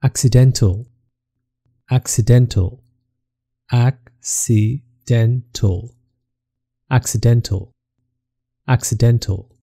accidental, accidental, accidental, accidental, accidental.